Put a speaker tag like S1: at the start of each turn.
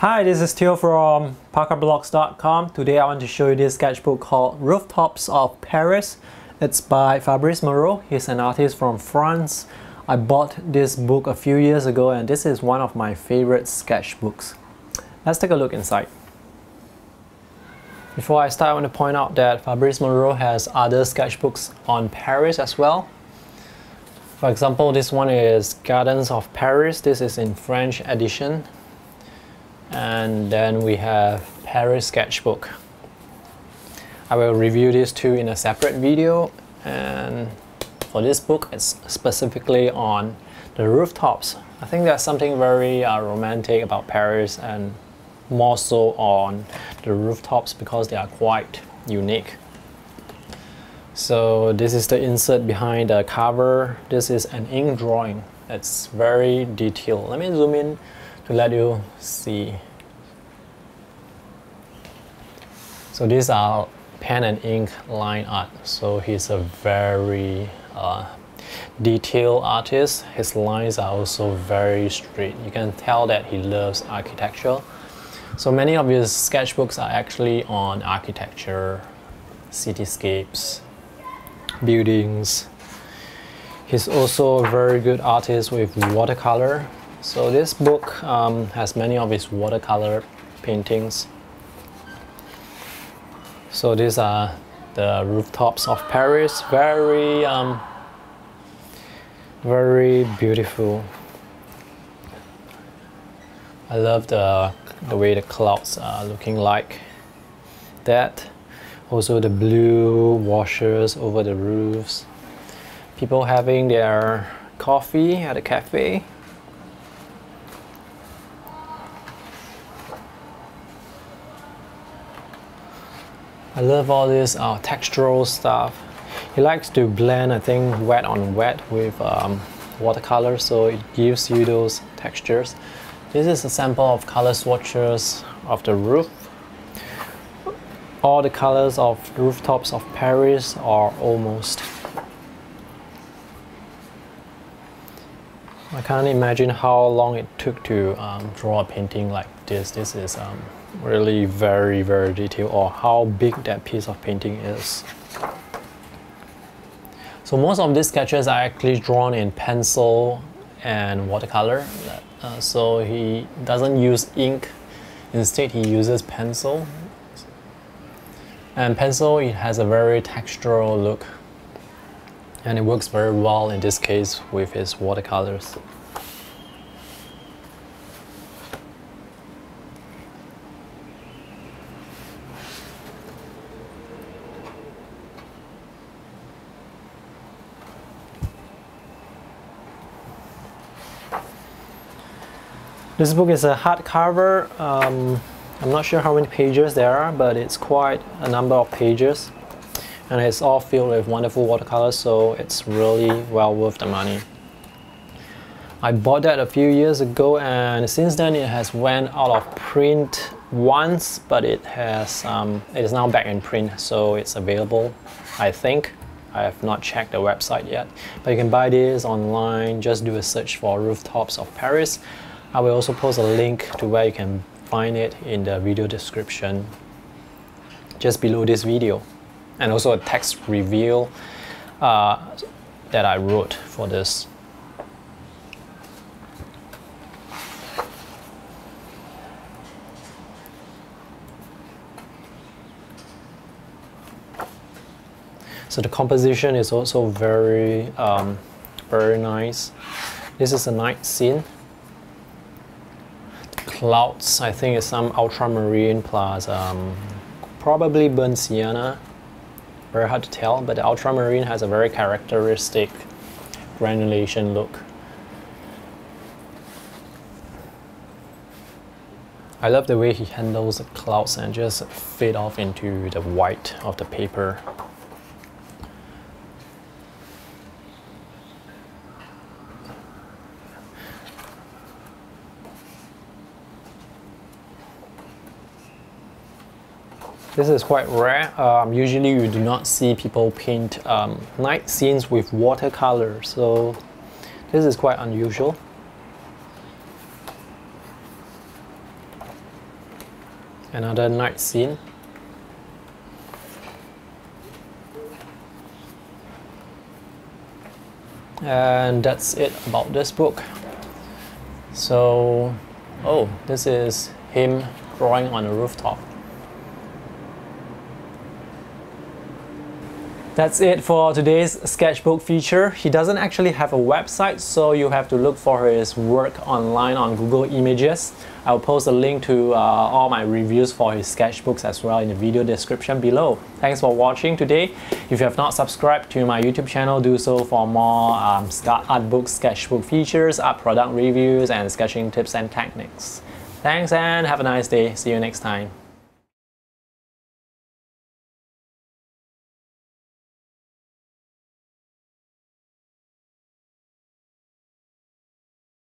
S1: Hi, this is Teoh from parkablogs.com. Today I want to show you this sketchbook called Rooftops of Paris. It's by Fabrice Moireau. He's an artist from France. I bought this book a few years ago and this is one of my favorite sketchbooks. Let's take a look inside. Before I start, I want to point out that Fabrice Moireau has other sketchbooks on Paris as well. For example, this one is Gardens of Paris. This is in French edition. And then we have Paris Sketchbook. I will review these two in a separate video. And for this book, it's specifically on the rooftops. I think there's something very uh, romantic about Paris and more so on the rooftops because they are quite unique. So this is the insert behind the cover. This is an ink drawing. It's very detailed. Let me zoom in to let you see. So these are pen and ink line art. So he's a very uh, detailed artist. His lines are also very straight. You can tell that he loves architecture. So many of his sketchbooks are actually on architecture, cityscapes, buildings. He's also a very good artist with watercolor. So this book um, has many of his watercolor paintings. So these are the rooftops of Paris. Very, um, very beautiful. I love the, the way the clouds are looking like that. Also the blue washers over the roofs. People having their coffee at a cafe. I love all this uh, textural stuff. He likes to blend, I think, wet on wet with um, watercolor, so it gives you those textures. This is a sample of color swatches of the roof all the colors of rooftops of Paris are almost. I can't imagine how long it took to um, draw a painting like this. This is um, really very, very detailed or how big that piece of painting is. So most of these sketches are actually drawn in pencil and watercolor. Uh, so he doesn't use ink. Instead, he uses pencil and pencil, it has a very textural look and it works very well in this case with his watercolors. This book is a hardcover. Um, I'm not sure how many pages there are, but it's quite a number of pages. And it's all filled with wonderful watercolors, so it's really well worth the money. I bought that a few years ago and since then it has went out of print once, but it has um, it is now back in print, so it's available, I think. I have not checked the website yet, but you can buy this online, just do a search for Rooftops of Paris. I will also post a link to where you can find it in the video description just below this video and also a text review uh, that I wrote for this. So the composition is also very, um, very nice. This is a night scene clouds, I think it's some ultramarine plus um, probably burnt sienna. Very hard to tell, but the ultramarine has a very characteristic granulation look. I love the way he handles the clouds and just fade off into the white of the paper. This is quite rare. Um, usually you do not see people paint um, night scenes with watercolor, so this is quite unusual. another night scene. And that's it about this book. So, oh, this is him drawing on a rooftop. That's it for today's sketchbook feature. He doesn't actually have a website, so you have to look for his work online on Google Images. I'll post a link to uh, all my reviews for his sketchbooks as well in the video description below. Thanks for watching today. If you have not subscribed to my YouTube channel, do so for more um, art book sketchbook features, art product reviews, and sketching tips and techniques. Thanks and have a nice day. See you next time.